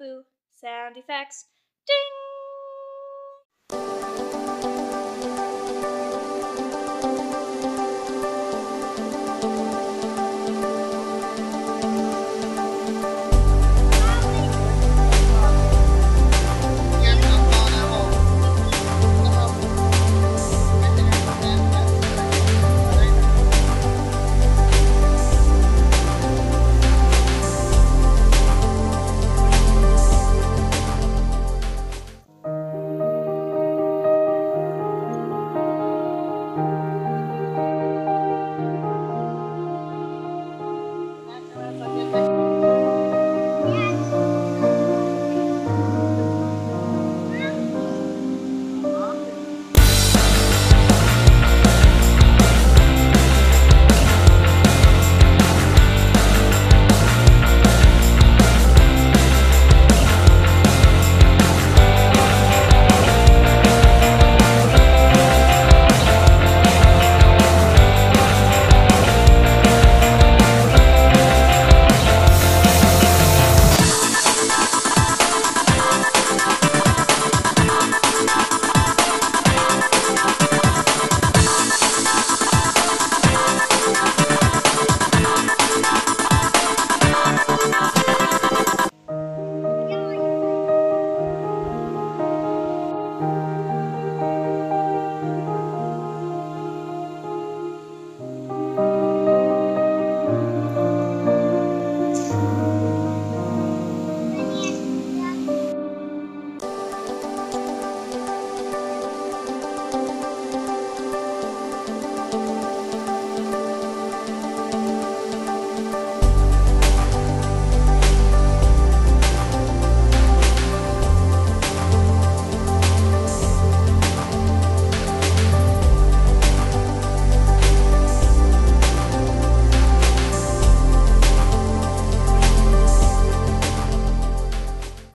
boo sound effects.